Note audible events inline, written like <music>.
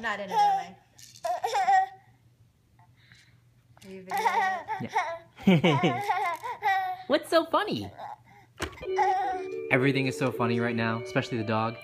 I'm not in it, am I? Are you videoing <laughs> it? What's so funny? Everything is so funny right now, especially the dog.